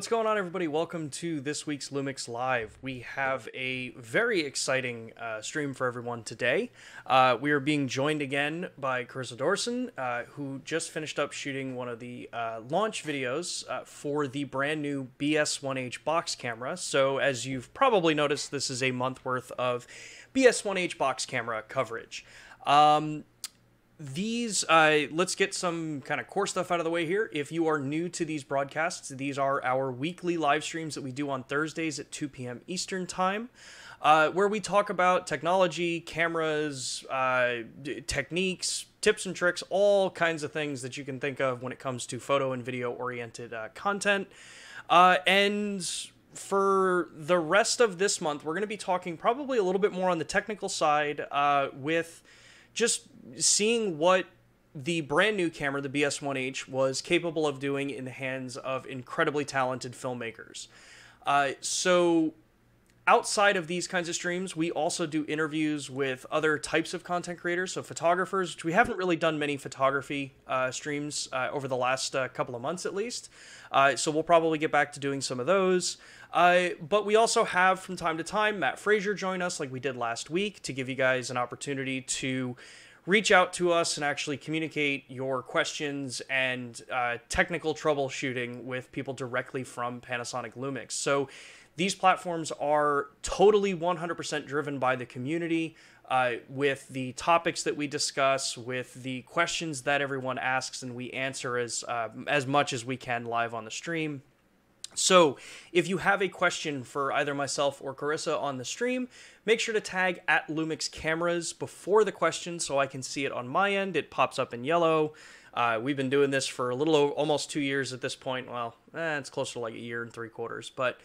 What's going on, everybody? Welcome to this week's Lumix Live. We have a very exciting uh, stream for everyone today. Uh, we are being joined again by Carissa Dorson, uh, who just finished up shooting one of the uh, launch videos uh, for the brand new BS1H box camera. So, as you've probably noticed, this is a month worth of BS1H box camera coverage. Um, these uh, let's get some kind of core stuff out of the way here. If you are new to these broadcasts these are our weekly live streams that we do on thursdays at 2 p.m eastern time uh, where we talk about technology cameras uh, techniques tips and tricks all kinds of things that you can think of when it comes to photo and video oriented uh, content. Uh, and for the rest of this month we're going to be talking probably a little bit more on the technical side uh, with just seeing what the brand new camera, the BS1H, was capable of doing in the hands of incredibly talented filmmakers. Uh, so, outside of these kinds of streams, we also do interviews with other types of content creators, so photographers, which we haven't really done many photography uh, streams uh, over the last uh, couple of months at least. Uh, so, we'll probably get back to doing some of those. Uh, but we also have from time to time Matt Frazier join us, like we did last week, to give you guys an opportunity to reach out to us and actually communicate your questions and uh, technical troubleshooting with people directly from Panasonic Lumix. So these platforms are totally 100% driven by the community. Uh, with the topics that we discuss, with the questions that everyone asks, and we answer as uh, as much as we can live on the stream. So, if you have a question for either myself or Carissa on the stream, make sure to tag at Lumix Cameras before the question so I can see it on my end. It pops up in yellow. Uh, we've been doing this for a little over, almost two years at this point. Well, eh, it's closer to like a year and three quarters, but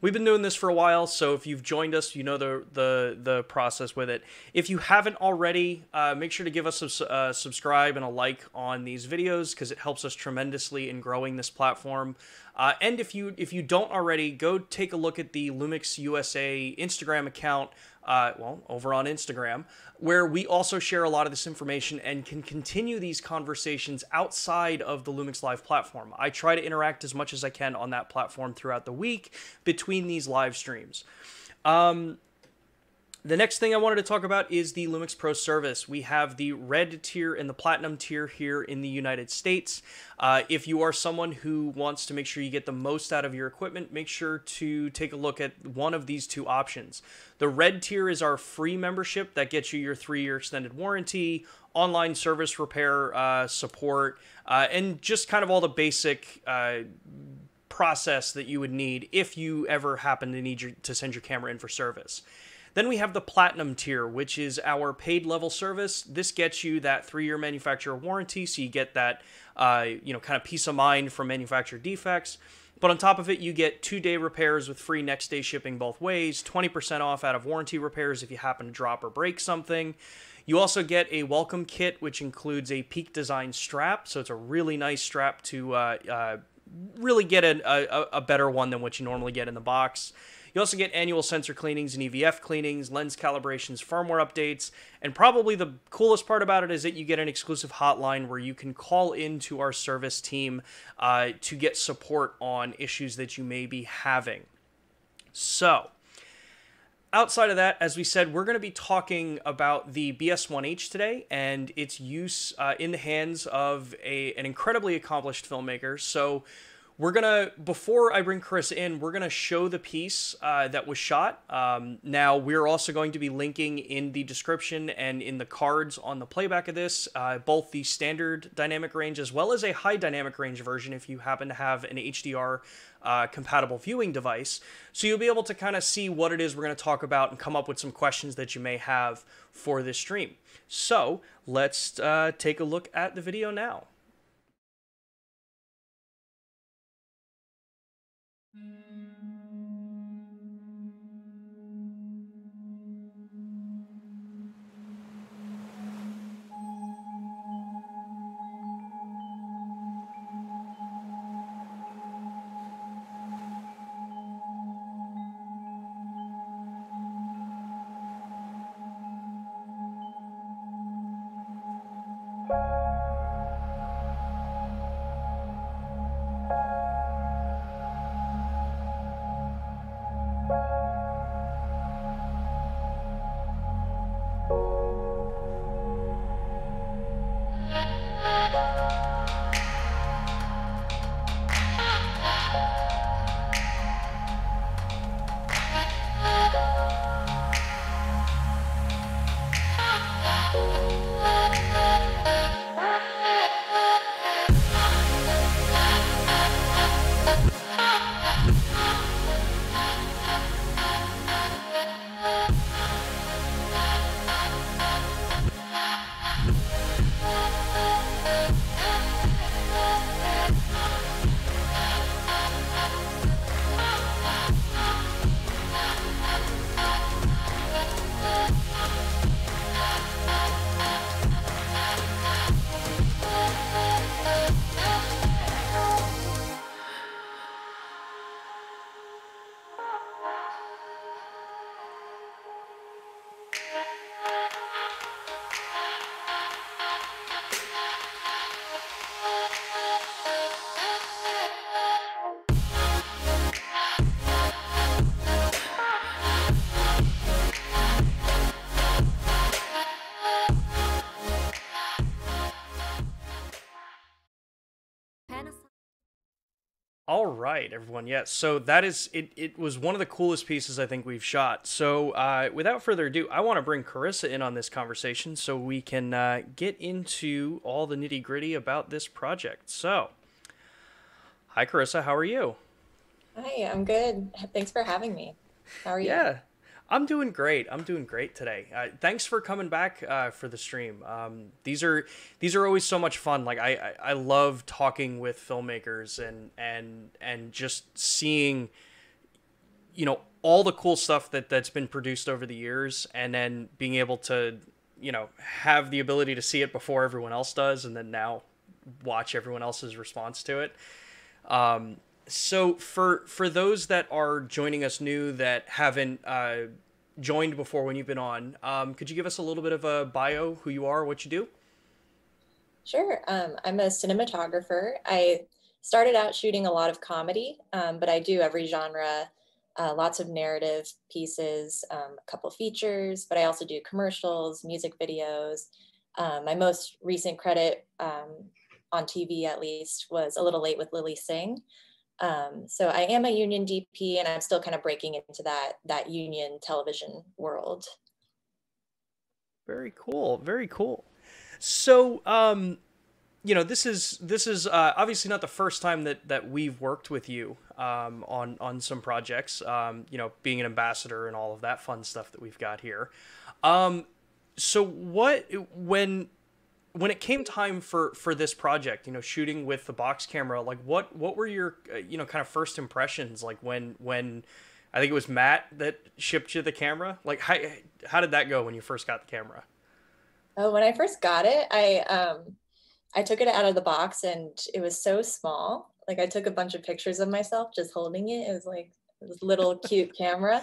we've been doing this for a while. So if you've joined us, you know the the the process with it. If you haven't already, uh, make sure to give us a uh, subscribe and a like on these videos because it helps us tremendously in growing this platform. Uh, and if you if you don't already, go take a look at the Lumix USA Instagram account. Uh, well, over on Instagram, where we also share a lot of this information and can continue these conversations outside of the Lumix Live platform. I try to interact as much as I can on that platform throughout the week between these live streams. Um, the next thing I wanted to talk about is the Lumix Pro service. We have the red tier and the platinum tier here in the United States. Uh, if you are someone who wants to make sure you get the most out of your equipment, make sure to take a look at one of these two options. The red tier is our free membership that gets you your three year extended warranty, online service repair uh, support, uh, and just kind of all the basic uh, process that you would need if you ever happen to need your, to send your camera in for service. Then we have the Platinum tier, which is our paid level service. This gets you that three year manufacturer warranty, so you get that, uh, you know, kind of peace of mind from manufacturer defects. But on top of it, you get two day repairs with free next day shipping both ways, 20% off out of warranty repairs if you happen to drop or break something. You also get a welcome kit, which includes a Peak Design strap. So it's a really nice strap to uh, uh, really get a, a, a better one than what you normally get in the box. You also get annual sensor cleanings and EVF cleanings, lens calibrations, firmware updates, and probably the coolest part about it is that you get an exclusive hotline where you can call into our service team uh, to get support on issues that you may be having. So, outside of that, as we said, we're going to be talking about the BS1H today and its use uh, in the hands of a, an incredibly accomplished filmmaker. So, we're gonna before I bring Chris in, we're gonna show the piece uh, that was shot. Um, now we're also going to be linking in the description and in the cards on the playback of this, uh, both the standard dynamic range as well as a high dynamic range version if you happen to have an HDR uh, compatible viewing device. So you'll be able to kind of see what it is we're going to talk about and come up with some questions that you may have for this stream. So let's uh, take a look at the video now. Mm. All right, everyone. Yes. So that is it. It was one of the coolest pieces I think we've shot. So uh, without further ado, I want to bring Carissa in on this conversation so we can uh, get into all the nitty gritty about this project. So, hi, Carissa. How are you? Hi, I'm good. Thanks for having me. How are you? Yeah, I'm doing great. I'm doing great today. Uh, thanks for coming back uh, for the stream. Um, these are these are always so much fun. Like I, I, I love talking with filmmakers and and and just seeing, you know, all the cool stuff that that's been produced over the years, and then being able to, you know, have the ability to see it before everyone else does, and then now watch everyone else's response to it. Um, so for for those that are joining us new that haven't uh, joined before when you've been on, um, could you give us a little bit of a bio, who you are, what you do? Sure. Um, I'm a cinematographer. I started out shooting a lot of comedy, um, but I do every genre, uh, lots of narrative pieces, um, a couple features, but I also do commercials, music videos. Um, my most recent credit um, on TV, at least, was A Little Late with Lilly Singh. Um, so I am a union DP and I'm still kind of breaking into that, that union television world. Very cool. Very cool. So, um, you know, this is this is uh, obviously not the first time that that we've worked with you um, on on some projects. Um, you know, being an ambassador and all of that fun stuff that we've got here. Um, so, what when when it came time for for this project you know shooting with the box camera like what what were your uh, you know kind of first impressions like when when i think it was matt that shipped you the camera? Like how, how did that go when you first got the camera? Oh when i first got it i um i took it out of the box and it was so small. Like i took a bunch of pictures of myself just holding it. It was like this little cute camera.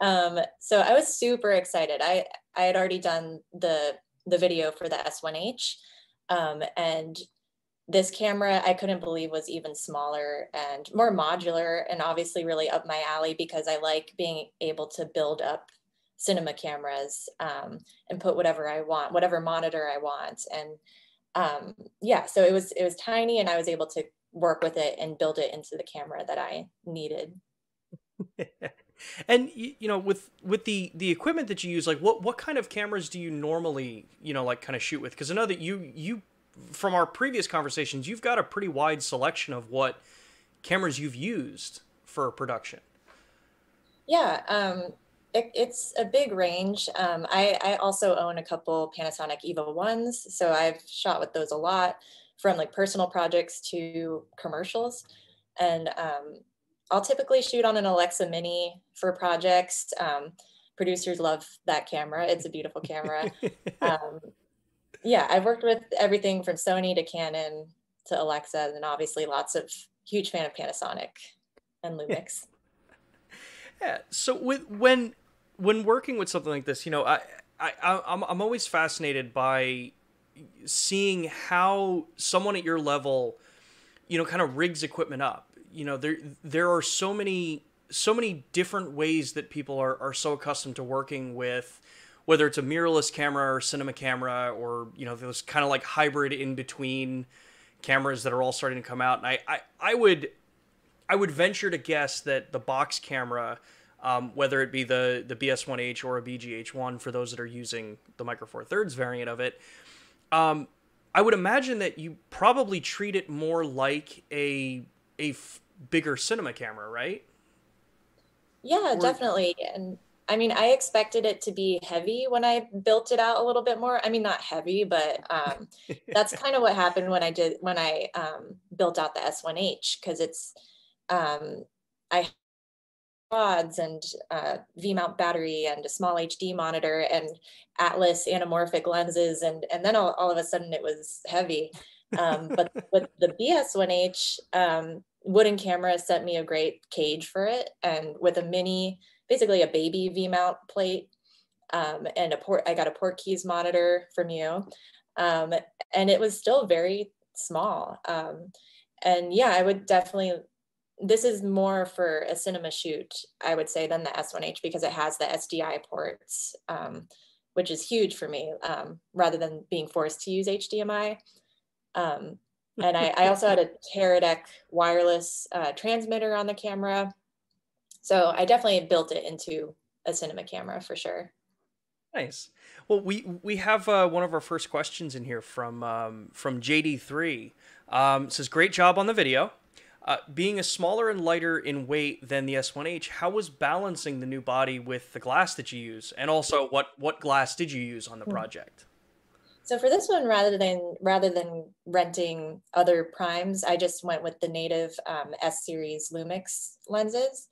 Um so i was super excited. I i had already done the the video for the S1H. Um, and this camera I couldn't believe was even smaller and more modular and obviously really up my alley because I like being able to build up cinema cameras um, and put whatever I want, whatever monitor I want. And um, yeah, so it was it was tiny and I was able to work with it and build it into the camera that I needed. and you know with with the the equipment that you use like what what kind of cameras do you normally you know like kind of shoot with? Because i know that you you from our previous conversations you've got a pretty wide selection of what cameras you've used for production. Yeah um it, it's a big range. Um, I, I also own a couple panasonic EVA ones so i've shot with those a lot from like personal projects to commercials. And um, I'll typically shoot on an Alexa Mini for projects. Um, producers love that camera. It's a beautiful camera. um, yeah, I've worked with everything from Sony to Canon to Alexa, and obviously lots of huge fan of Panasonic and Lumix. yeah. So with when when working with something like this, you know, I, I I'm I'm always fascinated by seeing how someone at your level, you know, kind of rigs equipment up you know there there are so many so many different ways that people are, are so accustomed to working with whether it's a mirrorless camera or cinema camera or you know those kind of like hybrid in between cameras that are all starting to come out. And I, I, I would I would venture to guess that the box camera um, whether it be the the BS1H or a BGH1 for those that are using the Micro Four Thirds variant of it um, I would imagine that you probably treat it more like a bigger cinema camera, right? Yeah, or... definitely. And I mean, I expected it to be heavy when I built it out a little bit more. I mean, not heavy, but um, that's kind of what happened when I did when I um, built out the S1H because it's um, I rods and uh, V mount battery and a SmallHD monitor and Atlas anamorphic lenses and and then all, all of a sudden it was heavy. Um, but with the BS1H, um, wooden camera sent me a great cage for it and with a mini basically a baby v mount plate um, and a port. I got a Portkeys monitor from you, um, and it was still very small. Um, and yeah, I would definitely. This is more for a cinema shoot, I would say, than the S1H because it has the SDI ports, um, which is huge for me, um, rather than being forced to use HDMI. Um, and I, I, also had a Teradek wireless uh, transmitter on the camera. So I definitely built it into a cinema camera for sure. Nice. Well, we we have uh, one of our first questions in here from um, from JD3. Um, says, "Great job on the video. Uh, being a smaller and lighter in weight than the S1H, how was balancing the new body with the glass that you use, and also what what glass did you use on the hmm. project?" So for this one, rather than rather than renting other primes, I just went with the native um, S series Lumix lenses.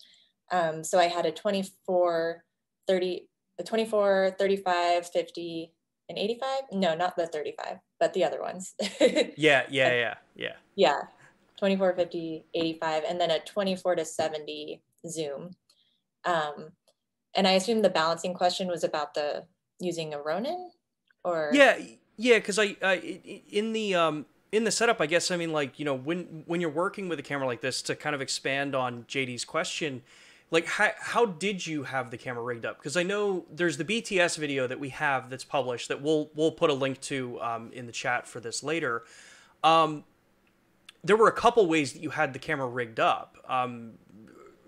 Um, so I had a 24, 30, the 24, 35, 50, and 85. No, not the 35, but the other ones. yeah, yeah, yeah, yeah. Yeah. 24, 50, 85, and then a 24 to 70 zoom. Um, and I assume the balancing question was about the using a Ronin or yeah, yeah, because I, I in the um in the setup, I guess I mean like you know when when you're working with a camera like this to kind of expand on JD's question, like how, how did you have the camera rigged up? Because i know there's the bts video that we have that's published that we'll we'll put a link to um, in the chat for this later. Um, there were a couple ways that you had the camera rigged up. Um,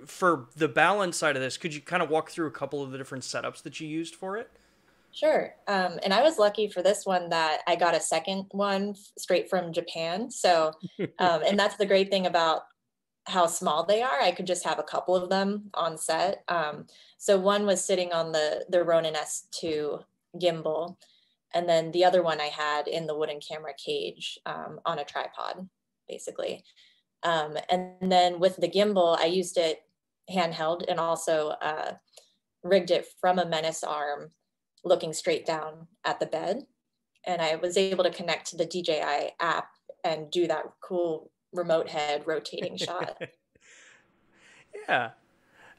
for the balance side of this could you kind of walk through a couple of the different setups that you used for it Sure. Um, and I was lucky for this one that I got a second one straight from Japan. So, um, and that's the great thing about how small they are. I could just have a couple of them on set. Um, so one was sitting on the the Ronin S2 gimbal, and then the other one I had in the wooden camera cage um, on a tripod, basically. Um, and then with the gimbal, I used it handheld and also uh, rigged it from a Menace arm, looking straight down at the bed. And I was able to connect to the DJI app and do that cool remote head rotating shot. yeah.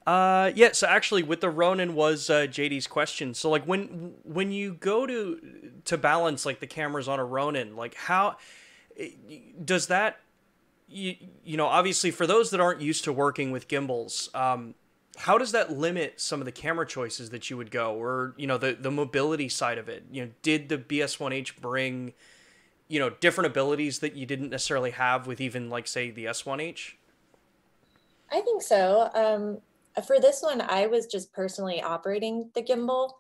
Uh, yeah. So actually, with the Ronin was uh, JD's question. So like when when you go to to balance like the cameras on a Ronin, like how does that you you know obviously for those that aren't used to working with gimbals, um, how does that limit some of the camera choices that you would go or you know the the mobility side of it? You know, did the BS1H bring you know different abilities that you didn't necessarily have with even like say the S1H? I think so. Um, for this one, I was just personally operating the gimbal,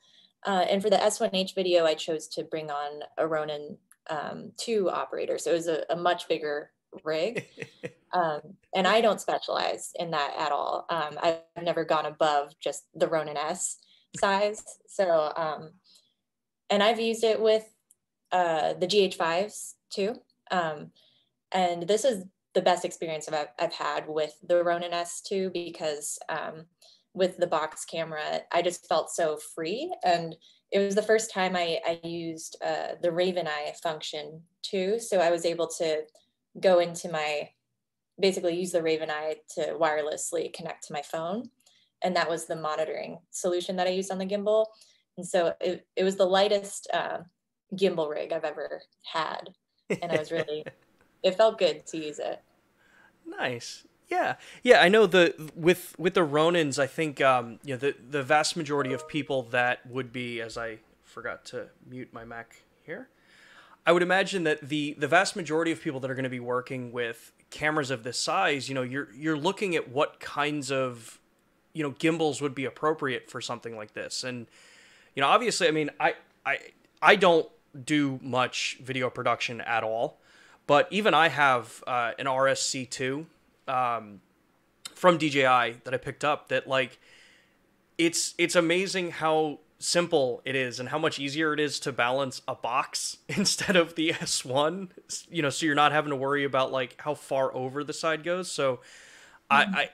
uh, and for the S1H video, I chose to bring on a Ronin um, 2 operator, so it was a, a much bigger rig. um, and I don't specialize in that at all. Um, I've never gone above just the Ronin S size. So, um, and I've used it with uh, the GH5s too. Um, and this is the best experience I've, I've had with the Ronin S2 because um, with the box camera, I just felt so free. And it was the first time I, I used uh, the Raven Eye function too. So I was able to go into my, basically use the Raven Eye to wirelessly connect to my phone. And that was the monitoring solution that I used on the gimbal. And so it, it was the lightest uh, gimbal rig I've ever had. And I was really, it felt good to use it. Nice. Yeah, yeah. I know the with with the Ronins. I think um, you know the the vast majority of people that would be, as I forgot to mute my Mac here. I would imagine that the the vast majority of people that are going to be working with cameras of this size, you know, you're you're looking at what kinds of you know gimbals would be appropriate for something like this, and you know, obviously, I mean, I I I don't do much video production at all, but even I have uh, an RSC2 um, from DJI that I picked up that like it's it's amazing how simple it is and how much easier it is to balance a box instead of the S1 you know so you're not having to worry about like how far over the side goes so mm-hmm. I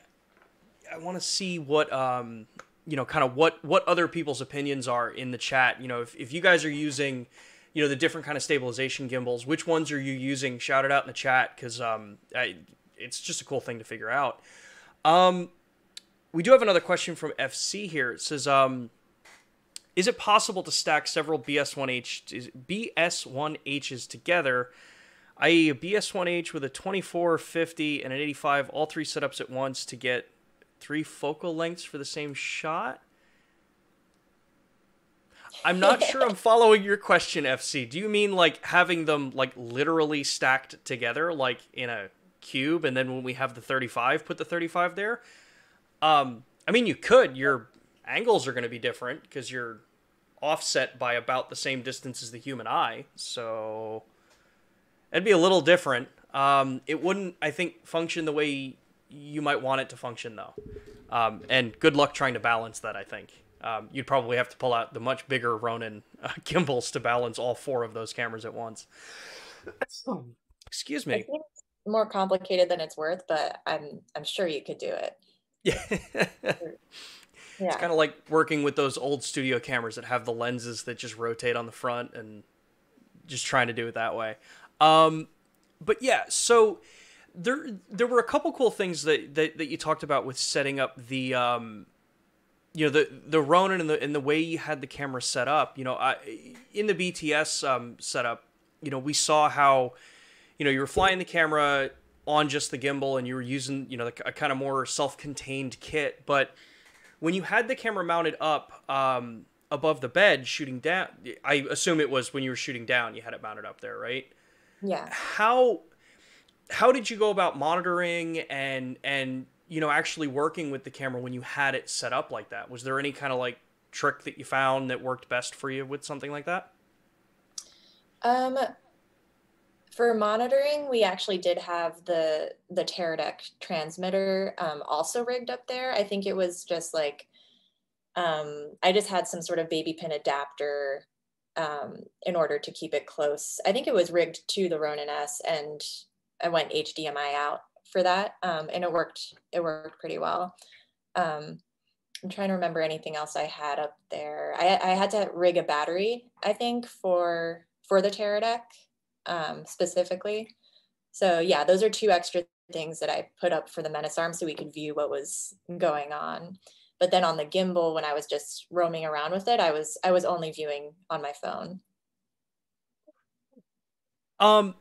I, I want to see what um you know kind of what what other people's opinions are in the chat you know if, if you guys are using you know the different kind of stabilization gimbals. Which ones are you using? Shout it out in the chat because um, I, it's just a cool thing to figure out. Um, we do have another question from FC here. It says, um, is it possible to stack several BS1H BS1Hs together, i.e., a BS1H with a 24, 50, and an 85, all three setups at once to get three focal lengths for the same shot? I'm not sure I'm following your question, FC. Do you mean like having them like literally stacked together, like in a cube, and then when we have the 35, put the 35 there? Um, I mean, you could. Your angles are going to be different because you're offset by about the same distance as the human eye, so it'd be a little different. Um, it wouldn't, I think, function the way you might want it to function, though. Um, and good luck trying to balance that. I think um, you'd probably have to pull out the much bigger Ronin uh, gimbals to balance all four of those cameras at once. Excuse me. more complicated than it's worth, but I'm I'm sure you could do it. Yeah. yeah. It's kind of like working with those old studio cameras that have the lenses that just rotate on the front and just trying to do it that way. Um, but yeah, so there there were a couple cool things that, that, that you talked about with setting up the um, you know the the Ronin and the and the way you had the camera set up. You know, I, in the BTS um, setup, you know, we saw how you know you were flying the camera on just the gimbal and you were using you know a kind of more self-contained kit, but when you had the camera mounted up um, above the bed shooting down, I assume it was when you were shooting down you had it mounted up there, right? Yeah. How how did you go about monitoring and and you know actually working with the camera when you had it set up like that was there any kind of like trick that you found that worked best for you with something like that um for monitoring we actually did have the the Teradek transmitter um, also rigged up there i think it was just like um, i just had some sort of baby pin adapter um, in order to keep it close i think it was rigged to the ronin s and i went hdmi out for that, um, and it worked. It worked pretty well. Um, I'm trying to remember anything else I had up there. I, I had to rig a battery, I think, for for the Teradek um, specifically. So yeah, those are two extra things that I put up for the Menace arm so we could view what was going on. But then on the gimbal, when I was just roaming around with it, I was I was only viewing on my phone. Um,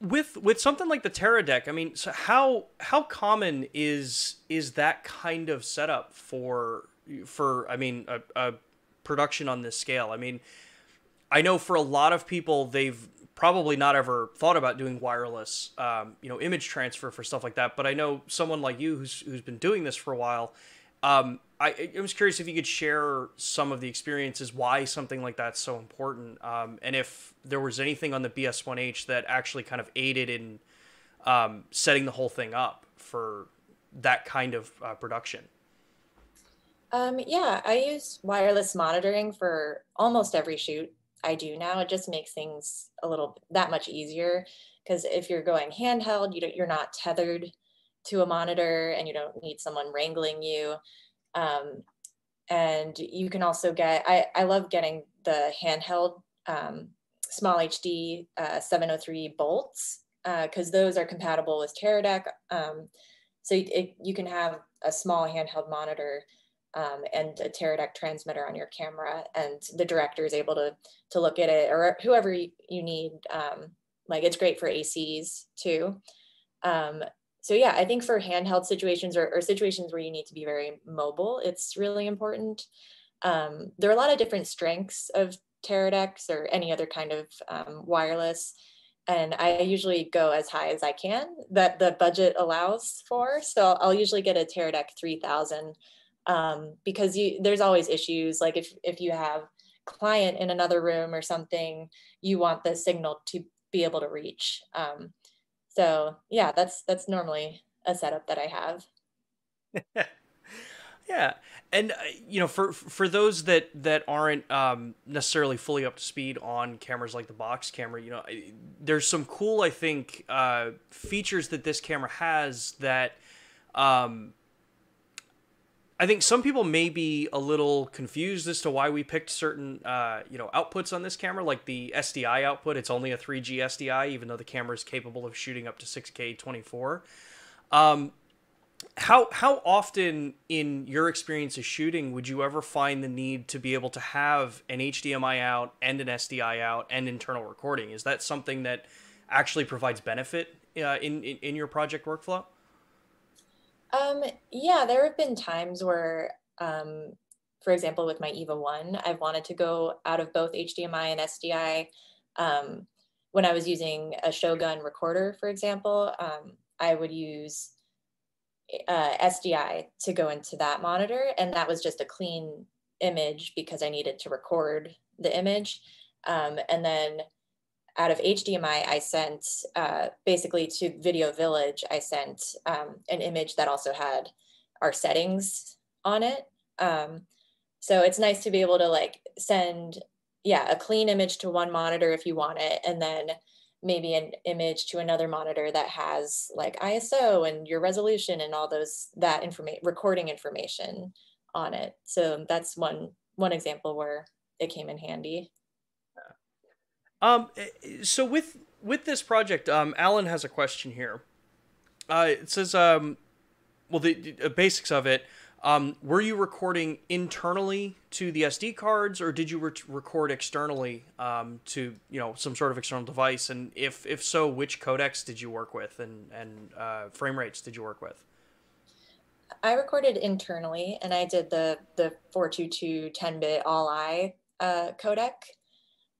with with something like the Teradek, I mean, so how how common is is that kind of setup for for I mean a, a production on this scale? I mean, I know for a lot of people they've probably not ever thought about doing wireless, um, you know, image transfer for stuff like that. But I know someone like you who's who's been doing this for a while. Um, I, I was curious if you could share some of the experiences, why something like that's so important, um, and if there was anything on the BS1H that actually kind of aided in um, setting the whole thing up for that kind of uh, production. Um, yeah, I use wireless monitoring for almost every shoot I do now. It just makes things a little that much easier because if you're going handheld, you don't, you're not tethered to a monitor and you don't need someone wrangling you. Um, and you can also get, I, I love getting the handheld um, SmallHD uh, 703 bolts because uh, those are compatible with Teradek. Um, so it, you can have a small handheld monitor um, and a Teradek transmitter on your camera, and the director is able to to look at it, or whoever you, need. Um, like it's great for ACs too. Um, so yeah, I think for handheld situations or, or, situations where you need to be very mobile, it's really important. Um, there are a lot of different strengths of Teradeks or any other kind of um, wireless. And I usually go as high as I can that the budget allows for. So I'll usually get a Teradek 3000 um, because you, there's always issues. Like if, if you have client in another room or something, you want the signal to be able to reach. Um, so yeah, that's that's normally a setup that I have. yeah, and uh, you know, for for those that that aren't um, necessarily fully up to speed on cameras like the box camera, you know, there's some cool, I think, uh, features that this camera has that. Um, I think some people may be a little confused as to why we picked certain, uh, you know, outputs on this camera, like the SDI output. It's only a 3G SDI, even though the camera is capable of shooting up to 6K 24. Um, how how often in your experience of shooting would you ever find the need to be able to have an HDMI out and an SDI out and internal recording? Is that something that actually provides benefit uh, in, in in your project workflow? Um, yeah, there have been times where, um, for example, with my EVA one, I've wanted to go out of both HDMI and SDI. Um, when I was using a Shogun recorder, for example, um, I would use uh, SDI to go into that monitor. And that was just a clean image because I needed to record the image. Um, and then out of HDMI, I sent uh, basically to Video Village, I sent um, an image that also had our settings on it. Um, so it's nice to be able to like send, yeah, a clean image to one monitor if you want it, and then maybe an image to another monitor that has like ISO and your resolution and all those that information recording information on it. So that's one one example where it came in handy. Um, eh, so with with this project, um, Alan has a question here. Uh, it says, um, well, the, the basics of it. Um, were you recording internally to the SD cards, or did you re- record externally um, to you know some sort of external device? And if if so, which codecs did you work with, and and uh, frame rates did you work with? I recorded internally, and I did the the 422 10 bit all I uh, codec.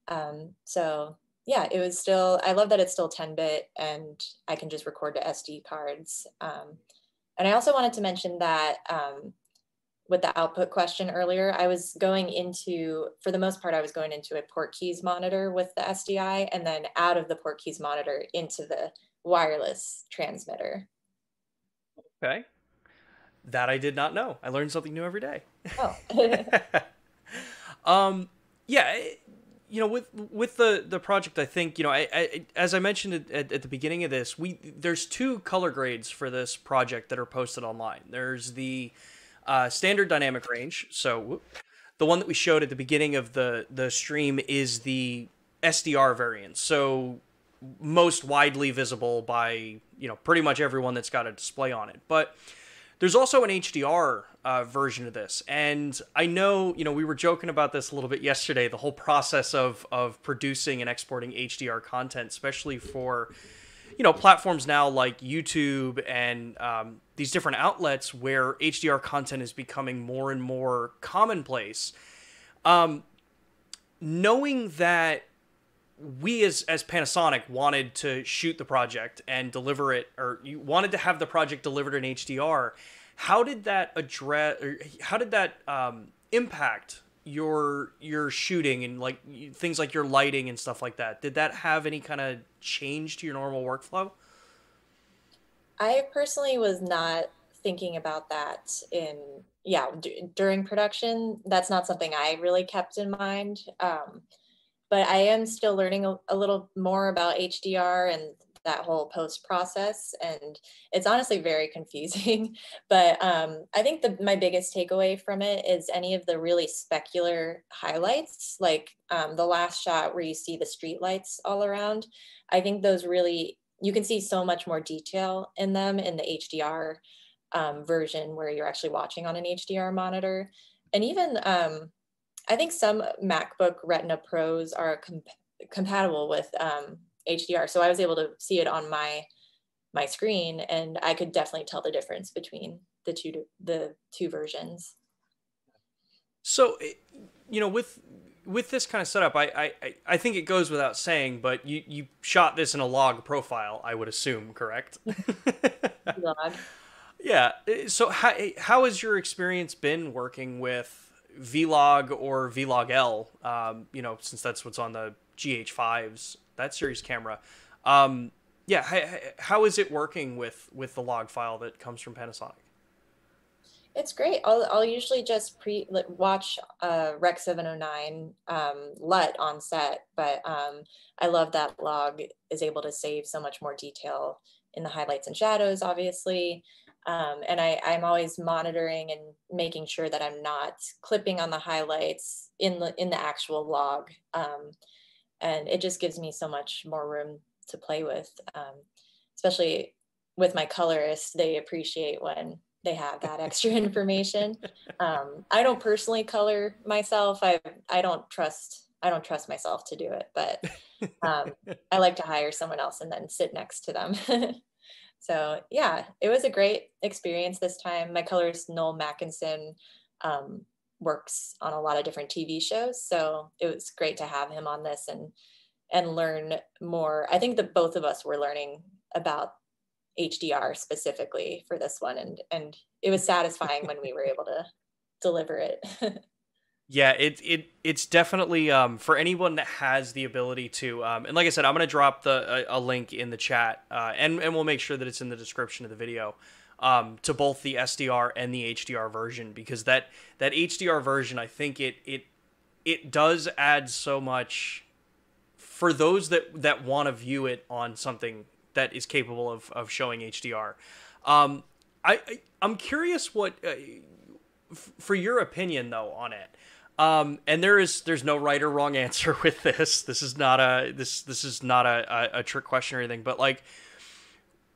Um, so yeah, it was still. I love that it's still 10 bit, and I can just record to SD cards. Um, and I also wanted to mention that um, with the output question earlier, I was going into, for the most part, I was going into a Portkeys monitor with the SDI and then out of the Portkeys monitor into the wireless transmitter. Okay. That I did not know. I learned something new every day. Oh. um, yeah, you know, with with the the project, I think you know, I, I as I mentioned at, at, the beginning of this, we there's two color grades for this project that are posted online. There's the uh, standard dynamic range, so the one that we showed at the beginning of the the stream is the SDR variant. So most widely visible by you know pretty much everyone that's got a display on it, but there's also an HDR uh, version of this, and I know you know we were joking about this a little bit yesterday. The whole process of of producing and exporting HDR content, especially for you know platforms now like YouTube and um, these different outlets where HDR content is becoming more and more commonplace. Um, knowing that we as as Panasonic wanted to shoot the project and deliver it, or you wanted to have the project delivered in HDR. How did that address? how did that um, impact your your shooting and like things like your lighting and stuff like that? Did that have any kind of change to your normal workflow? I personally was not thinking about that in yeah d- during production. That's not something I really kept in mind. Um, but I am still learning a, a little more about HDR and that whole post process and it's honestly very confusing. But um, i think the, my biggest takeaway from it is any of the really specular highlights like um, the last shot where you see the street lights all around i think those really you can see so much more detail in them in the hdr um, version where you're actually watching on an hdr monitor. And even um, I think some MacBook Retina Pros are comp- compatible with um, HDR, so I was able to see it on my my screen, and I could definitely tell the difference between the two the two versions. So, eh, you know, with with this kind of setup, I, I I think it goes without saying, but you you shot this in a log profile, I would assume, correct? log. Yeah. Eh, so how eh, how has your experience been working with V-Log or V-Log L, um, you know, since that's what's on the GH5s, that series camera. Um, yeah, how, how is it working with with the log file that comes from Panasonic? It's great. I'll, I'll usually just pre watch uh, Rec 709 um, LUT on set, but um, I love that log is able to save so much more detail in the highlights and shadows, obviously. Um, and I, I'm always monitoring and making sure that I'm not clipping on the highlights in the in the actual log. Um, and it just gives me so much more room to play with, um, especially with my colorist, they appreciate when they have that extra information. Um, I don't personally color myself. I I don't trust I don't trust myself to do it, but um, I like to hire someone else and then sit next to them. so yeah, it was a great experience this time. My colorist Noel Mackinson um, works on a lot of different TV shows, so it was great to have him on this and and learn more. I think that both of us were learning about HDR specifically for this one, and and it was satisfying when we were able to deliver it. yeah, it it it's definitely um, for anyone that has the ability to, um, and like I said, I'm gonna drop the a, a link in the chat, uh, and and we'll make sure that it's in the description of the video. Um, to both the SDR and the HDR version because that that HDR version I think it it it does add so much for those that that want to view it on something that is capable of, of showing HDR. Um, I, I am curious what uh, for your opinion though on it. Um, and there is there's no right or wrong answer with this. This is not a this this is not a, a, a trick question or anything. But like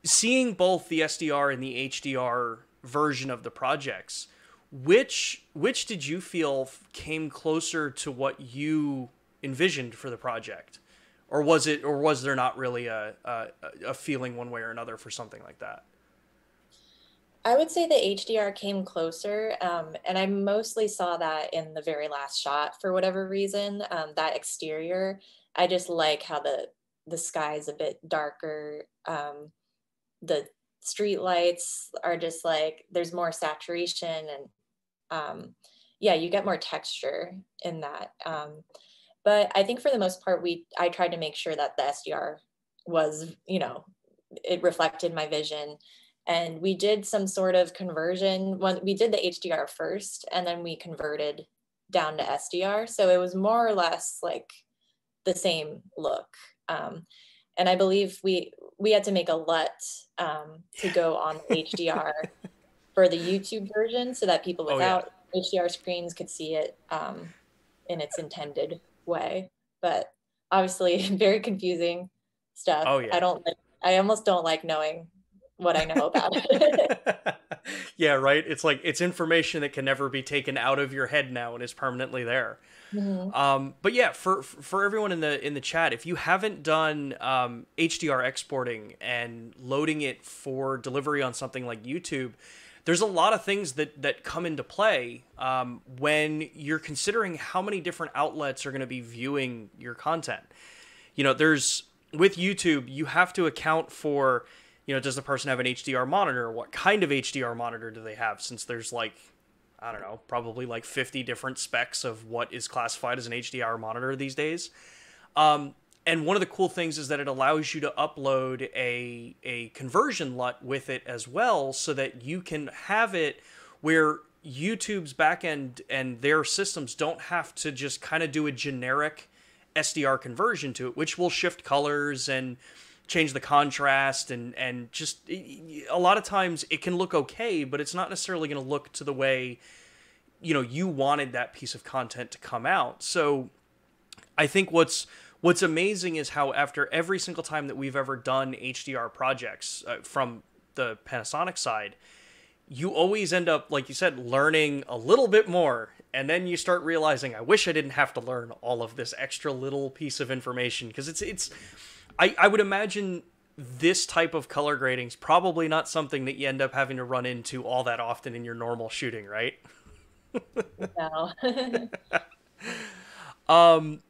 seeing both the SDR and the HDR version of the projects, which which did you feel came closer to what you envisioned for the project? or was it or was there not really a, a, a feeling one way or another for something like that I would say the HDR came closer, um, and I mostly saw that in the very last shot for whatever reason. Um, that exterior, I just like how the the sky is a bit darker. Um, the street lights are just like there's more saturation, and um, yeah, you get more texture in that. Um, but I think for the most part, we I tried to make sure that the SDR was, you know, it reflected my vision. And we did some sort of conversion. When we did the HDR first, and then we converted down to SDR. So it was more or less like the same look. Um, and I believe we we had to make a LUT um, to go on HDR for the YouTube version, so that people without oh, yeah. HDR screens could see it um, in its intended way, but obviously very confusing stuff. Oh yeah. I don't like, I almost don't like knowing what I know about it. yeah, right. It's like it's information that can never be taken out of your head now and is permanently there. Mm-hmm. Um, but yeah, for for everyone in the in the chat, if you haven't done um, HDR exporting and loading it for delivery on something like YouTube, there's a lot of things that that come into play um, when you're considering how many different outlets are going to be viewing your content. You know, there's with YouTube, you have to account for, you know, does the person have an HDR monitor? What kind of HDR monitor do they have? Since there's like, I don't know, probably like 50 different specs of what is classified as an HDR monitor these days. Um, and one of the cool things is that it allows you to upload a a conversion LUT with it as well, so that you can have it where YouTube's backend and their systems don't have to just kind of do a generic SDR conversion to it, which will shift colors and change the contrast and and just a lot of times it can look okay, but it's not necessarily going to look to the way you know you wanted that piece of content to come out. So I think what's what's amazing is how after every single time that we've ever done HDR projects uh, from the Panasonic side, you always end up, like you said, learning a little bit more. And then you start realizing, I wish I didn't have to learn all of this extra little piece of information because it's it's. I, I would imagine this type of color grading is probably not something that you end up having to run into all that often in your normal shooting, right? no. um,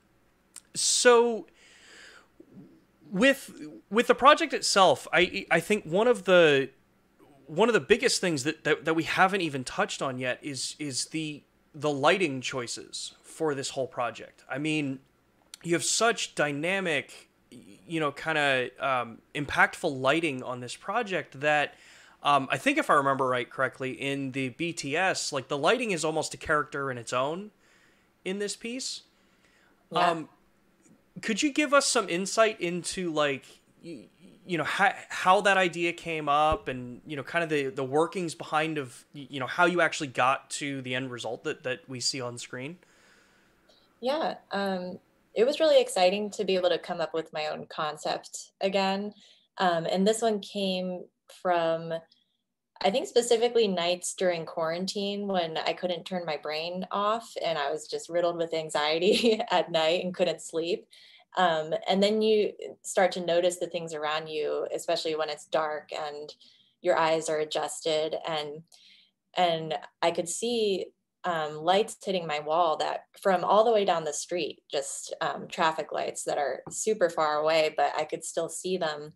so with with the project itself, I I think one of the one of the biggest things that, that, that we haven't even touched on yet is is the the lighting choices for this whole project. I mean, you have such dynamic, you know, kind of um, impactful lighting on this project that um, I think if I remember right correctly, in the BTS, like the lighting is almost a character in its own in this piece. Yeah. Um, could you give us some insight into like you, you know how, how that idea came up and you know kind of the the workings behind of you know how you actually got to the end result that that we see on screen yeah um it was really exciting to be able to come up with my own concept again um, and this one came from I think specifically nights during quarantine when I couldn't turn my brain off and I was just riddled with anxiety at night and couldn't sleep. Um, and then you start to notice the things around you, especially when it's dark and your eyes are adjusted. And and I could see um, lights hitting my wall that from all the way down the street, just um, traffic lights that are super far away, but I could still see them.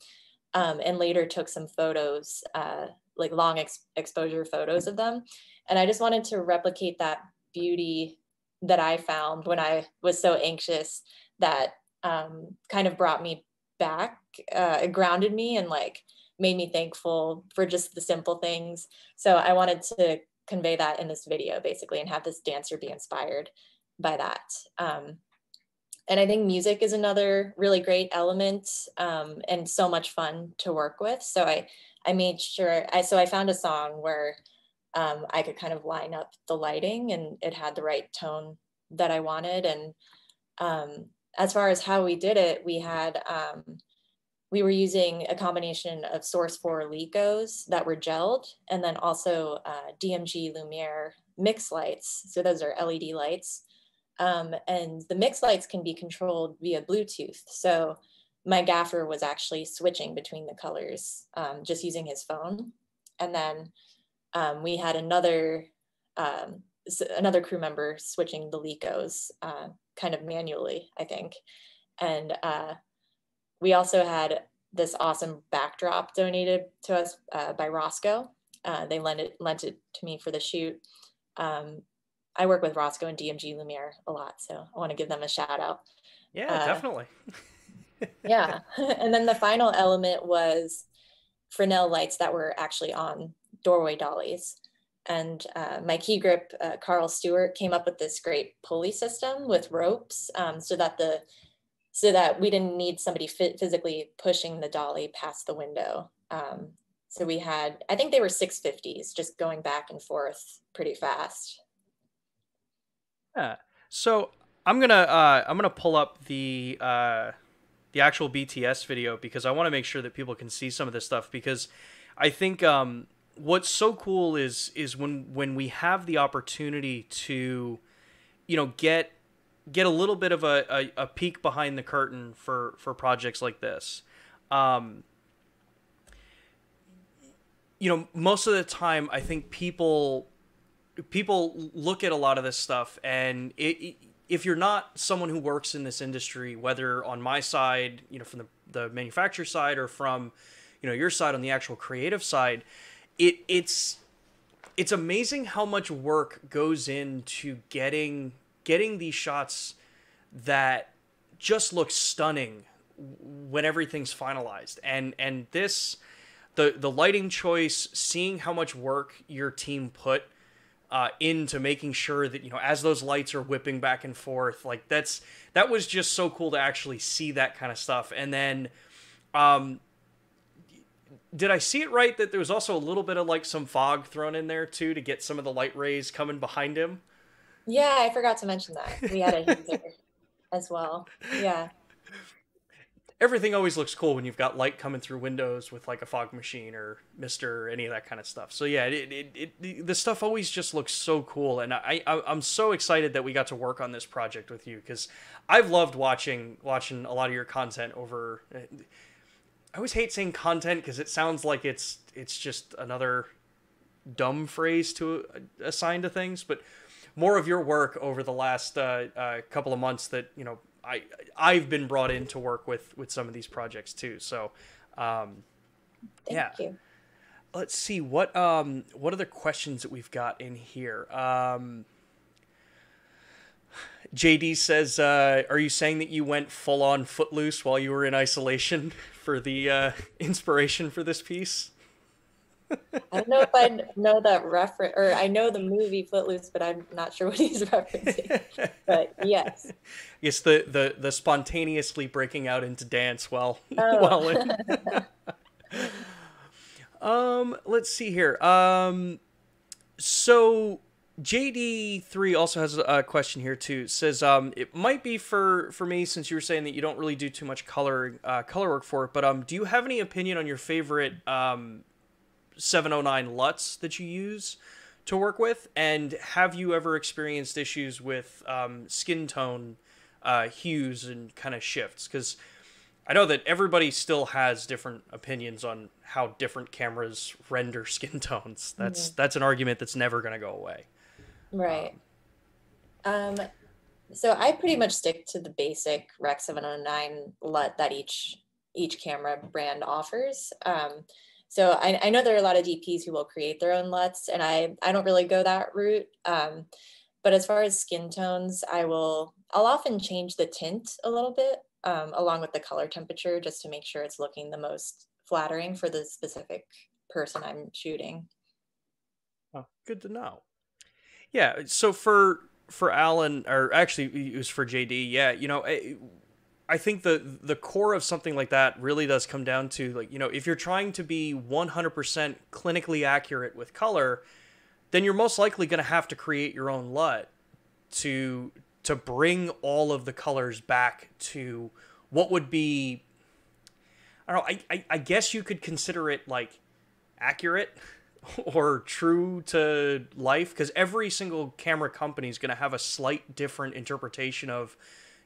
Um, and later took some photos uh, like long ex- exposure photos of them. And I just wanted to replicate that beauty that I found when I was so anxious that um, kind of brought me back, uh, it grounded me and like made me thankful for just the simple things. So I wanted to convey that in this video basically and have this dancer be inspired by that. Um, and I think music is another really great element um, and so much fun to work with. So I I made sure I so I found a song where um, I could kind of line up the lighting and it had the right tone that I wanted. And um, as far as how we did it, we had um, we were using a combination of Source 4 Lecos that were gelled, and then also uh, DMG Lumiere mix lights. So those are LED lights. Um, and the mix lights can be controlled via Bluetooth. So my gaffer was actually switching between the colors um, just using his phone. And then um, we had another um, another crew member switching the Lecos uh, kind of manually, I think. And uh, we also had this awesome backdrop donated to us uh, by Rosco. Uh, they lent it, lent it to me for the shoot. Um, I work with Rosco and DMG Lumiere a lot, so I want to give them a shout out. Yeah, uh, definitely. yeah. And then the final element was Fresnel lights that were actually on doorway dollies. And uh, my key grip, uh, Carl Stewart, came up with this great pulley system with ropes um, so that the so that we didn't need somebody physically pushing the dolly past the window. Um, so we had, I think they were 650s, just going back and forth pretty fast. Yeah. So I'm gonna uh, I'm gonna pull up the uh, the actual BTS video because I want to make sure that people can see some of this stuff because I think um, what's so cool is is when when we have the opportunity to you know get get a little bit of a, a, a peek behind the curtain for for projects like this. Um, you know most of the time i think people people look at a lot of this stuff and it, it if you're not someone who works in this industry, whether on my side, you know, from the, the manufacturer side or from, you know, your side on the actual creative side, it it's it's amazing how much work goes into getting getting these shots that just look stunning when everything's finalized. And and this the the lighting choice, seeing how much work your team put uh, into making sure that you know as those lights are whipping back and forth like that's that was just so cool to actually see that kind of stuff and then um did i see it right that there was also a little bit of like some fog thrown in there too to get some of the light rays coming behind him yeah i forgot to mention that. We had a as well. Yeah. Everything always looks cool when you've got light coming through windows with like a fog machine or mister or any of that kind of stuff. So yeah it, it, it, the stuff always just looks so cool and I, I i'm so excited that we got to work on this project with you because i've loved watching watching a lot of your content over eh, i always hate saying content because it sounds like it's it's just another dumb phrase to uh, assign to things but more of your work over the last uh, uh, couple of months that you know I I've been brought in to work with with some of these projects too. So, um, Thank yeah. You. Let's see what um what other questions that we've got in here. Um, JD says, uh, "Are you saying that you went full on footloose while you were in isolation for the uh, inspiration for this piece?" I don't know if I know that reference, or I know the movie Footloose, but I'm not sure what he's referencing. but yes, yes, the the the spontaneously breaking out into dance while oh. while in. um, let's see here. Um, so JD3 also has a question here too. says um, it might be for for me since you were saying that you don't really do too much color uh, color work for it, but um, do you have any opinion on your favorite um 709 LUTs that you use to work with? And have you ever experienced issues with um, skin tone uh, hues and kind of shifts? Because I know that everybody still has different opinions on how different cameras render skin tones. That's mm-hmm. that's an argument that's never going to go away. Right. Um, so I pretty much stick to the basic Rec 709 LUT that each each camera brand offers. Um, so I, I, know there are a lot of DPs who will create their own LUTs, and I I don't really go that route. Um, but as far as skin tones, I will I'll often change the tint a little bit um, along with the color temperature just to make sure it's looking the most flattering for the specific person I'm shooting. Oh, good to know. Yeah. So for for Alan, or actually it was for JD. Yeah. You know, I, think the the core of something like that really does come down to like you know if you're trying to be 100% clinically accurate with color, then you're most likely going to have to create your own LUT to to bring all of the colors back to what would be I don't know, I, I, I guess you could consider it like accurate or true to life because every single camera company is going to have a slight different interpretation of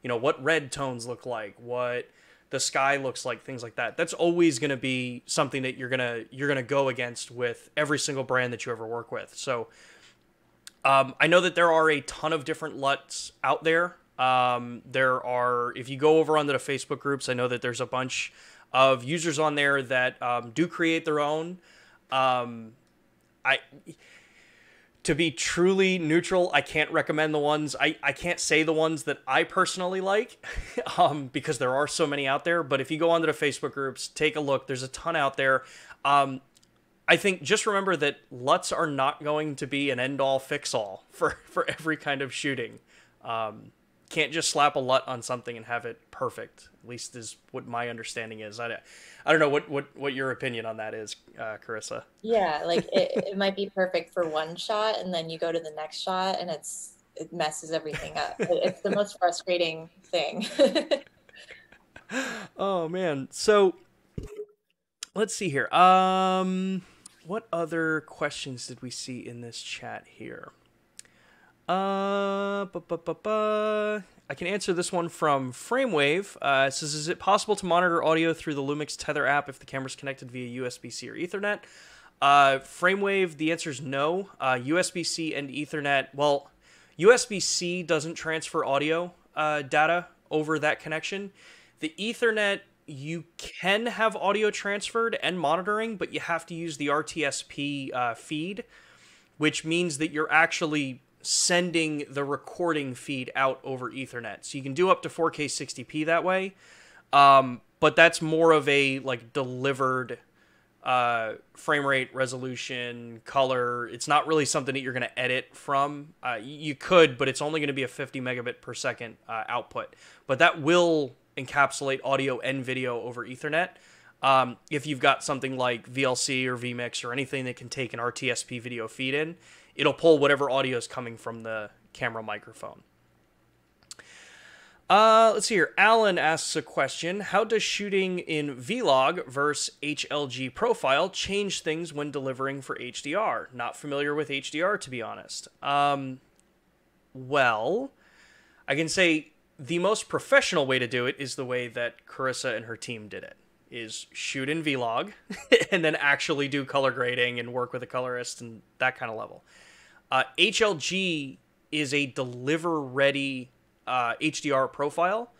you know what red tones look like what the sky looks like things like that that's always going to be something that you're going to you're going to go against with every single brand that you ever work with so um, I know that there are a ton of different LUTs out there. Um, there are, if you go over onto the Facebook groups, I know that there's a bunch of users on there that um, do create their own. Um, I, to be truly neutral, I can't recommend the ones. I, I can't say the ones that I personally like um, because there are so many out there. But if you go onto the Facebook groups, take a look. There's a ton out there. Um, I think just remember that LUTs are not going to be an end all fix all for, for every kind of shooting. Um, can't just slap a LUT on something and have it perfect. At least is what my understanding is. I, I don't know what, what, what your opinion on that is, uh, Carissa. Yeah, like it, it might be perfect for one shot, and then you go to the next shot, and it's it messes everything up. it's the most frustrating thing. oh man, so let's see here. Um what other questions did we see in this chat here? Uh, bu- bu- bu- I can answer this one from Framewave. Uh, it says, is it possible to monitor audio through the Lumix Tether app if the camera's connected via USB-C or Ethernet? Uh, Framewave, the answer is no. Uh, USB-C and Ethernet, well, USB-C doesn't transfer audio uh, data over that connection. The Ethernet you can have audio transferred and monitoring, but you have to use the RTSP uh, feed, which means that you're actually sending the recording feed out over Ethernet. So you can do up to 4K 60p that way, um, but that's more of a like delivered uh, frame rate, resolution, color. It's not really something that you're going to edit from. Uh, you could, but it's only going to be a 50 megabit per second uh, output. But that will encapsulate audio and video over Ethernet. Um, if you've got something like VLC or vMix or anything that can take an RTSP video feed in, it'll pull whatever audio is coming from the camera microphone. Uh, let's see here. Alan asks a question How does shooting in V-Log versus HLG profile change things when delivering for HDR? Not familiar with HDR, to be honest. Um, well, I can say the most professional way to do it is the way that Carissa and her team did it is shoot in V-Log and then actually do color grading and work with a colorist and that kind of level uh, hlg is a deliver ready uh, hdr profile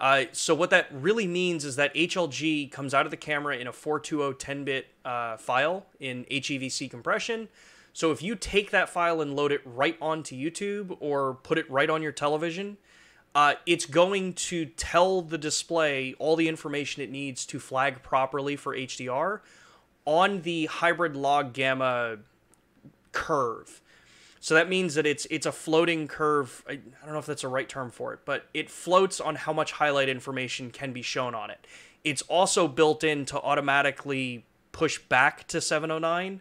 uh, so what that really means is that hlg comes out of the camera in a 420 10-bit uh, file in hevc compression so if you take that file and load it right onto youtube or put it right on your television uh, it's going to tell the display all the information it needs to flag properly for HDR on the hybrid log gamma curve. So that means that it's it's a floating curve. I, I don't know if that's a right term for it, but it floats on how much highlight information can be shown on it. It's also built in to automatically push back to 709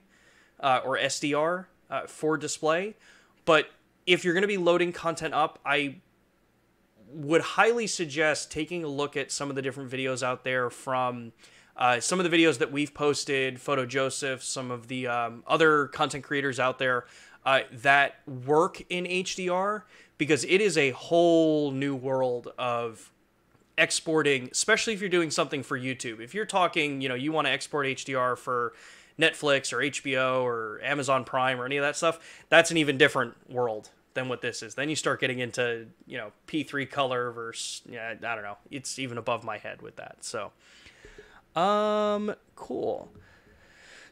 uh, or SDR uh, for display. But if you're going to be loading content up, I would highly suggest taking a look at some of the different videos out there from uh, some of the videos that we've posted, Photo Joseph, some of the um, other content creators out there uh, that work in HDR because it is a whole new world of exporting, especially if you're doing something for YouTube. If you're talking, you know, you want to export HDR for Netflix or HBO or Amazon Prime or any of that stuff, that's an even different world than what this is. Then you start getting into, you know, P3 color versus yeah, I don't know. It's even above my head with that. So um cool.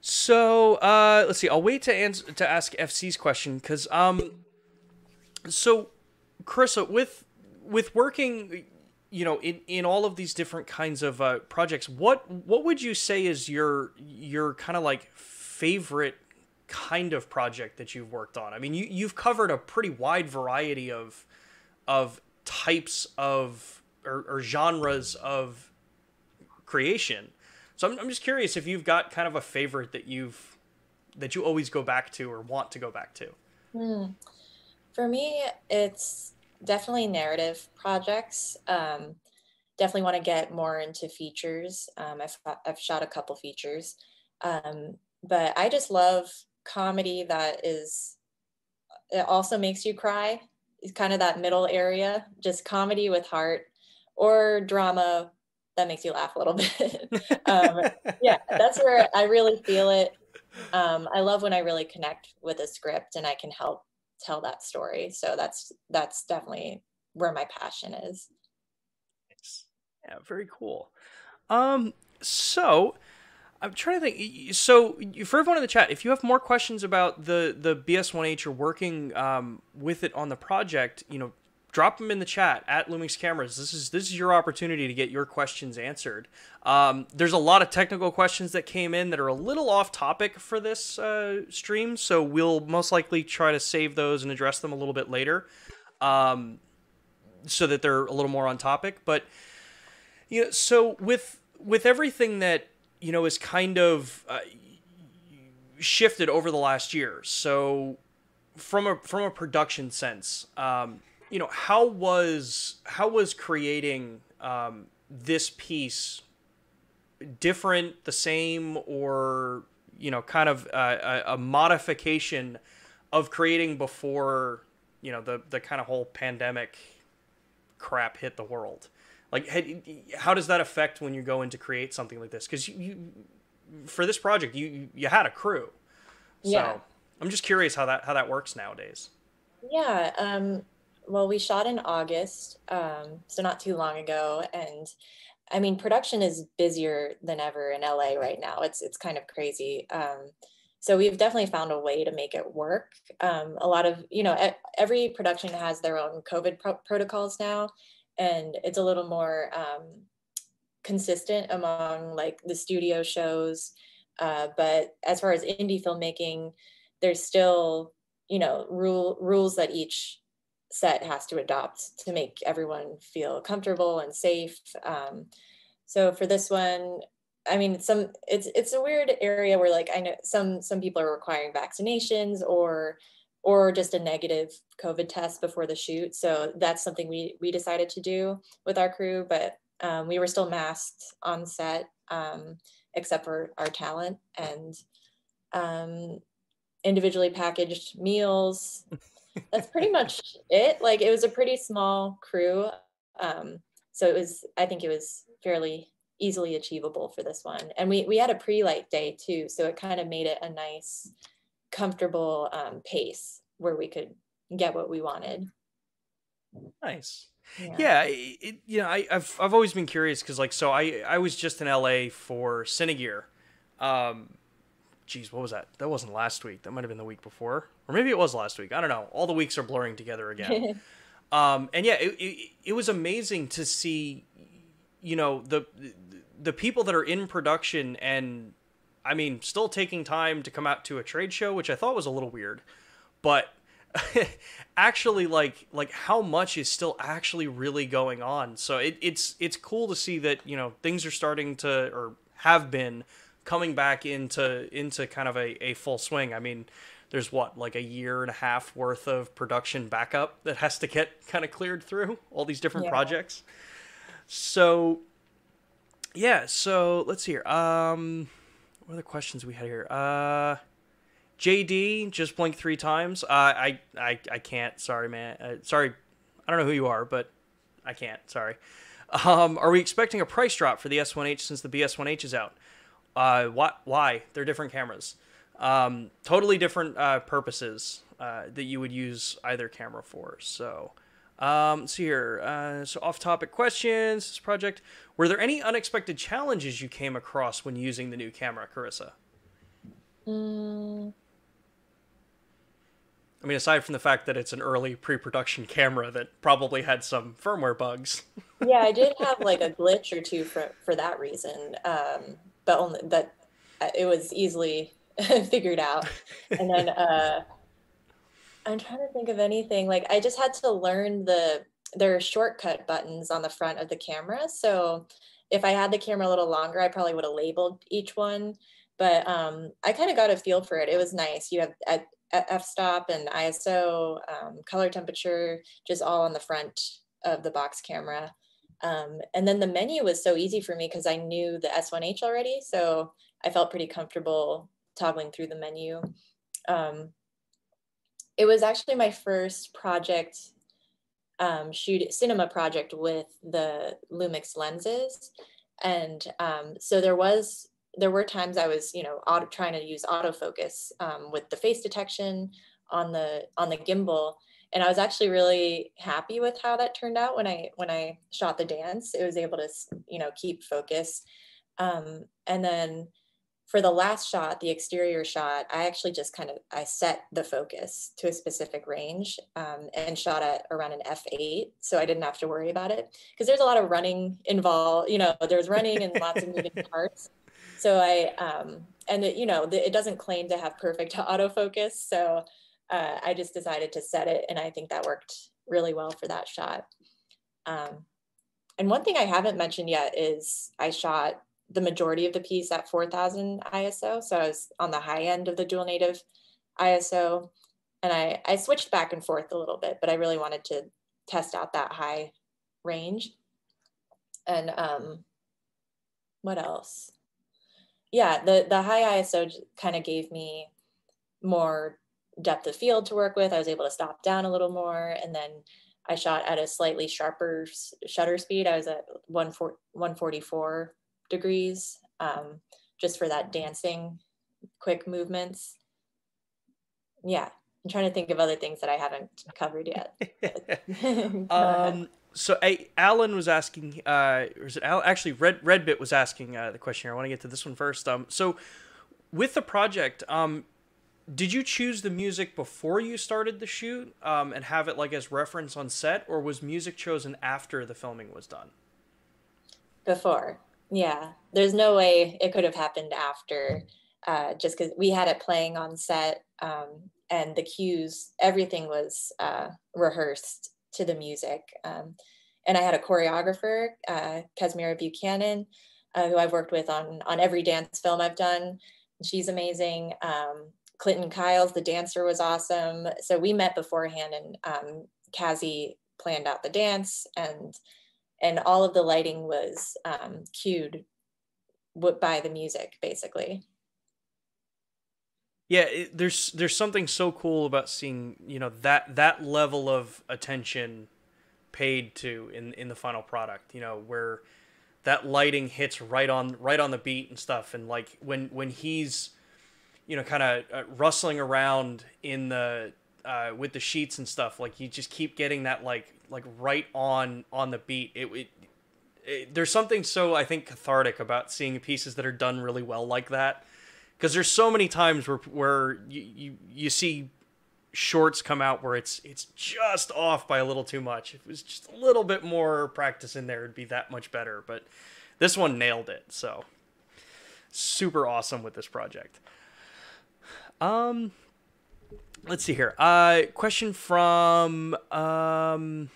So, uh let's see. I'll wait to answer to ask FC's question cuz um so Chris, with with working you know in in all of these different kinds of uh, projects what what would you say is your your kind of like favorite kind of project that you've worked on i mean you you've covered a pretty wide variety of of types of or, or genres of creation so I'm, I'm just curious if you've got kind of a favorite that you've that you always go back to or want to go back to hmm. for me it's definitely narrative projects. Um, definitely want to get more into features. Um, I've, I've shot a couple features, um, but I just love comedy that is, it also makes you cry. It's kind of that middle area, just comedy with heart or drama that makes you laugh a little bit. um, yeah, that's where I really feel it. Um, I love when I really connect with a script and I can help tell that story. So that's that's definitely where my passion is. Yeah, very cool. Um, so I'm trying to think. So for everyone in the chat, if you have more questions about the the BS1H or working um, with it on the project, you know, drop them in the chat at Lumix Cameras. This is this is your opportunity to get your questions answered. Um, there's a lot of technical questions that came in that are a little off topic for this uh, stream, so we'll most likely try to save those and address them a little bit later, um, so that they're a little more on topic. But you know, so with with everything that you know is kind of uh, shifted over the last year, so from a from a production sense. Um, you know how was how was creating um, this piece different, the same, or you know, kind of a, a, modification of creating before you know the the kind of whole pandemic crap hit the world. Like, how does that affect when you go in to create something like this? Because you, you, for this project, you you had a crew, so yeah. I'm just curious how that how that works nowadays. Yeah, um, well, we shot in August, um, so not too long ago, and I mean, production is busier than ever in LA right now. It's it's kind of crazy. Um, so we've definitely found a way to make it work. Um, a lot of you know, every production has their own COVID pro- protocols now, and it's a little more um, consistent among like the studio shows. Uh, but as far as indie filmmaking, there's still you know rule rules that each set has to adopt to make everyone feel comfortable and safe. Um, so for this one, I mean, some it's it's a weird area where like I know some some people are requiring vaccinations or or just a negative COVID test before the shoot. So that's something we we decided to do with our crew, but um, we were still masked on set, um, except for our talent and um, individually packaged meals, that's pretty much it. Like it was a pretty small crew. Um, so it was, I think it was fairly easily achievable for this one. And we, we had a pre-light day too. So it kind of made it a nice, comfortable um, pace where we could get what we wanted. Nice. Yeah, yeah it, you know, I, have I've always been curious because like, so I, I was just in LA for Cinegear. Um, geez, what was that? That wasn't last week. That might have been the week before or maybe it was last week. I don't know. All the weeks are blurring together again. um, and yeah, it, it, it was amazing to see, you know, the the people that are in production and I mean, still taking time to come out to a trade show, which I thought was a little weird, but actually like like how much is still actually really going on. So it, it's it's cool to see that you know things are starting to or have been coming back into into kind of a, a full swing. I mean, there's what like a year and a half worth of production backup that has to get kind of cleared through all these different yeah. projects. So yeah, so let's see here. Um, what are the questions we had here? Uh, JD just blinked three times. Uh, I I I can't. Sorry, man. Uh, sorry, I don't know who you are, but I can't. Sorry. Um, are we expecting a price drop for the S1H since the BS1H is out? Uh, why? Why? They're different cameras. Um, totally different uh, purposes uh, that you would use either camera for. So, um, let's see here. Uh, so, off-topic questions. This project. Were there any unexpected challenges you came across when using the new camera, Carissa? Mm, I mean, aside from the fact that it's an early pre-production camera that probably had some firmware bugs. yeah, I did have like a glitch or two for for that reason, um, but only that uh, it was easily figured out. And then uh, I'm trying to think of anything. Like I just had to learn the there are shortcut buttons on the front of the camera. So if I had the camera a little longer, I probably would have labeled each one. But um, I kind of got a feel for it. It was nice. You have at f-stop and ISO, um, color temperature, just all on the front of the box camera. Um, and then the menu was so easy for me because I knew the S1H already. So I felt pretty comfortable toggling through the menu. Um, it was actually my first project, um, shoot cinema project with the Lumix lenses. And um, so there was there were times I was, you know, auto, trying to use autofocus um, with the face detection on the on the gimbal, and I was actually really happy with how that turned out when I when I shot the dance. It was able to, you know, keep focus, um, and then for the last shot, the exterior shot, I actually just kind of I set the focus to a specific range um, and shot at around an f8, so I didn't have to worry about it because there's a lot of running involved. You know, there's running and lots of moving parts. So I, um, and it, you know, the, it doesn't claim to have perfect autofocus. So uh, I just decided to set it. And I think that worked really well for that shot. Um, and one thing I haven't mentioned yet is I shot the majority of the piece at 4000 ISO. So I was on the high end of the dual native ISO. And I, I switched back and forth a little bit, but I really wanted to test out that high range. And um, what else? yeah, the the high ISO kind of gave me more depth of field to work with. I was able to stop down a little more, and then I shot at a slightly sharper shutter speed. I was at 144 degrees, um, just for that dancing, quick movements. Yeah, I'm trying to think of other things that I haven't covered yet. um, so Alan was asking, uh, or is it Al? Actually, Red Redbit was asking uh, the question here. I want to get to this one first. Um, so with the project, um, did you choose the music before you started the shoot, um, and have it like as reference on set, or was music chosen after the filming was done? Before, yeah. There's no way it could have happened after, uh, just because we had it playing on set, um, and the cues, everything was uh, rehearsed to the music. Um, and I had a choreographer, uh, Buchanan, uh, who I've worked with on on every dance film I've done. She's amazing. Um, Clinton Kyles, the dancer, was awesome. So we met beforehand, and um, Kazi planned out the dance, and and all of the lighting was um, cued by the music, basically. Yeah, it, there's there's something so cool about seeing you know that that level of attention paid to in in the final product. You know where that lighting hits right on right on the beat and stuff, and like when when he's you know kind of uh, rustling around in the uh, with the sheets and stuff, like you just keep getting that like like right on on the beat. It, it, it there's something so I think cathartic about seeing pieces that are done really well like that because there's so many times where where you, you you see shorts come out where it's it's just off by a little too much. If it was just a little bit more practice in there, it'd be that much better. But this one nailed it. So super awesome with this project. Um, let's see here. Uh, question from um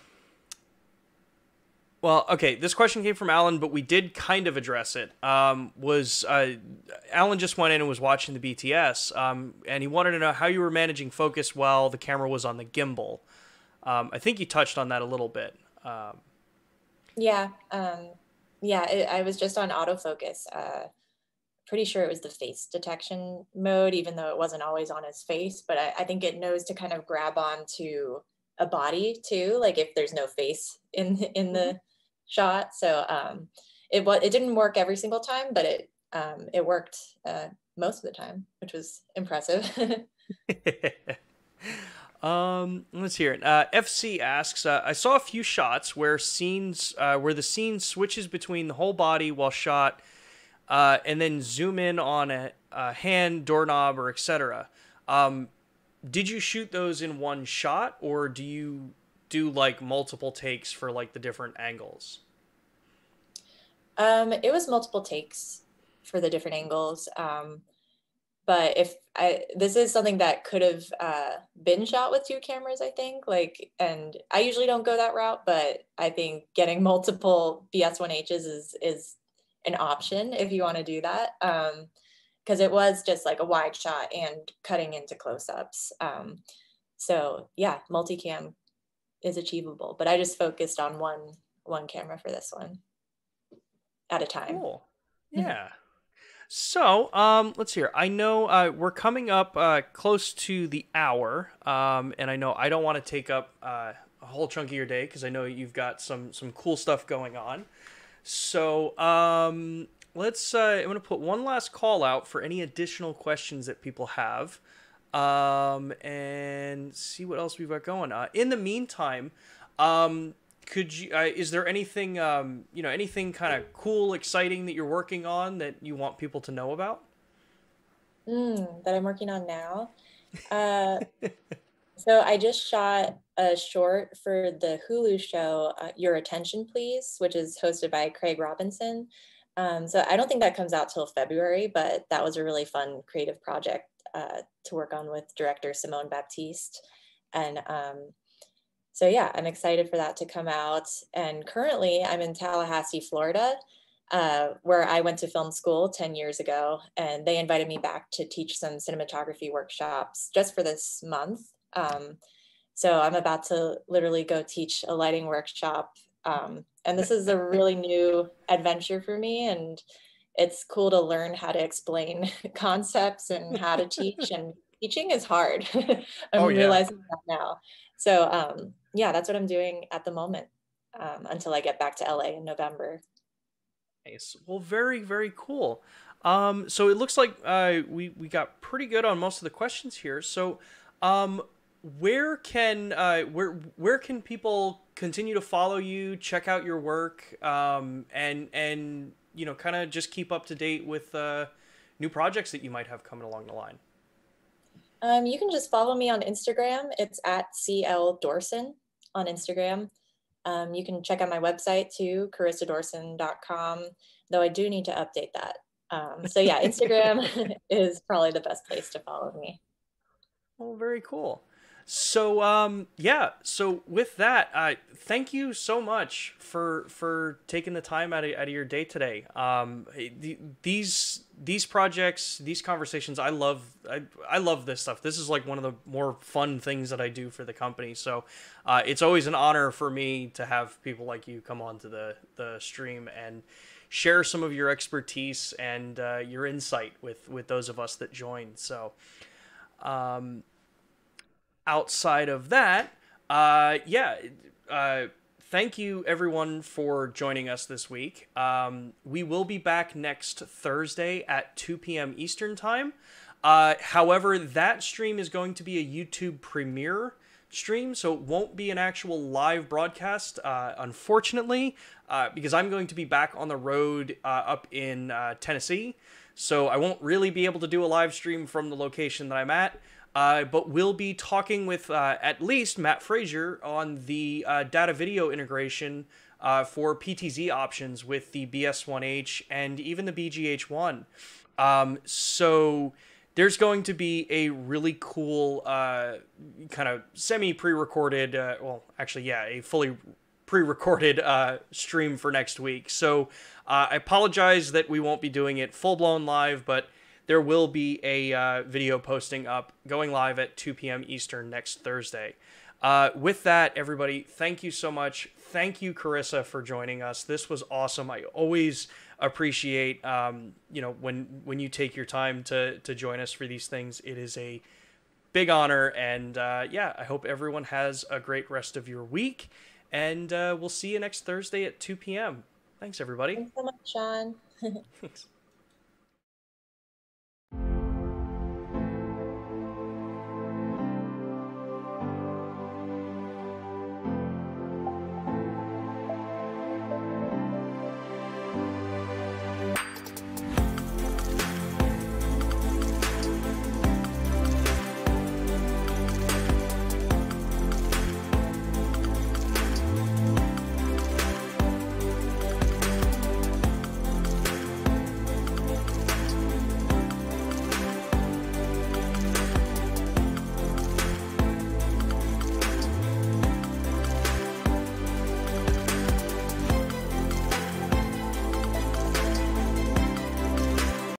well, okay, this question came from Alan, but we did kind of address it. Um, was uh, Alan just went in and was watching the BTS, um, and he wanted to know how you were managing focus while the camera was on the gimbal. Um, I think you touched on that a little bit. Um, yeah, um, yeah, it, I was just on autofocus. Uh, pretty sure it was the face detection mode, even though it wasn't always on his face. But I, I think it knows to kind of grab onto a body too, like if there's no face in in the mm-hmm. shot. So um, it was it didn't work every single time, but it um, it worked uh, most of the time, which was impressive. um, let's hear it. Uh, FC asks, uh, I saw a few shots where scenes uh, where the scene switches between the whole body while shot, uh, and then zoom in on a, a hand, doorknob, or etc. Um, did you shoot those in one shot, or do you do like multiple takes for like the different angles? Um, it was multiple takes for the different angles. Um, but if I this is something that could have uh, been shot with two cameras, I think. Like, and I usually don't go that route, but I think getting multiple BS1Hs is is an option if you want to do that. Um, because it was just like a wide shot and cutting into close-ups. Um, so yeah, multicam is achievable, but I just focused on one one camera for this one at a time. Cool. Yeah. So, um, let's hear. I know uh, we're coming up uh, close to the hour, um, and I know I don't want to take up uh, a whole chunk of your day because I know you've got some some cool stuff going on. So, um, let's. Uh, I'm going to put one last call out for any additional questions that people have, um, and see what else we've got going. Uh, in the meantime, um, could you uh, is there anything um, you know anything kind of cool exciting that you're working on that you want people to know about mm, that i'm working on now uh, so i just shot a short for the hulu show uh, your attention please which is hosted by craig robinson um, so i don't think that comes out till february but that was a really fun creative project uh, to work on with director simone baptiste and um, so yeah, I'm excited for that to come out. And currently, I'm in Tallahassee, Florida, uh, where I went to film school 10 years ago, and they invited me back to teach some cinematography workshops just for this month. Um, so I'm about to literally go teach a lighting workshop. Um, and this is a really new adventure for me. And it's cool to learn how to explain concepts and how to teach. And teaching is hard. I'm oh, yeah. realizing that now. So um, yeah, that's what I'm doing at the moment um, until I get back to LA in November. Nice. Well, very, very cool. Um, so it looks like uh, we, we got pretty good on most of the questions here. So um, where can uh, where where can people continue to follow you, check out your work, um, and and you know kind of just keep up to date with uh, new projects that you might have coming along the line? Um, you can just follow me on Instagram. It's at CL Dorson on Instagram. Um, you can check out my website too, carissadorson.com, though I do need to update that. Um, so yeah, Instagram is probably the best place to follow me. Oh, very cool. So um, yeah, so with that, uh, thank you so much for for taking the time out of, out of your day today. Um, the, these these projects, these conversations, I love. I, I love this stuff. This is like one of the more fun things that I do for the company. So uh, it's always an honor for me to have people like you come onto the the stream and share some of your expertise and uh, your insight with with those of us that join. So. Um, outside of that, uh, yeah, uh, thank you everyone for joining us this week. Um, we will be back next Thursday at 2 p.m. Eastern Time. Uh, however, that stream is going to be a YouTube premiere stream, so it won't be an actual live broadcast, uh, unfortunately, uh, because I'm going to be back on the road uh, up in uh, Tennessee. So I won't really be able to do a live stream from the location that I'm at. Uh, but we'll be talking with uh, at least Matt Frazier on the uh, Datavideo integration uh, for PTZ options with the BS1H and even the BGH1. Um, so there's going to be a really cool uh, kind of semi pre recorded, uh, well, actually, yeah, a fully pre recorded stream for next week. So I apologize that we won't be doing it full blown live, but there will be a uh, video posting up going live at 2 p.m. Eastern next Thursday. Uh, with that, everybody, thank you so much. Thank you, Carissa, for joining us. This was awesome. I always appreciate, um, you know, when when you take your time to to join us for these things. It is a big honor, and uh, yeah, I hope everyone has a great rest of your week. And uh, we'll see you next Thursday at 2 p.m. Thanks, everybody. Thanks so much, Sean. Thanks.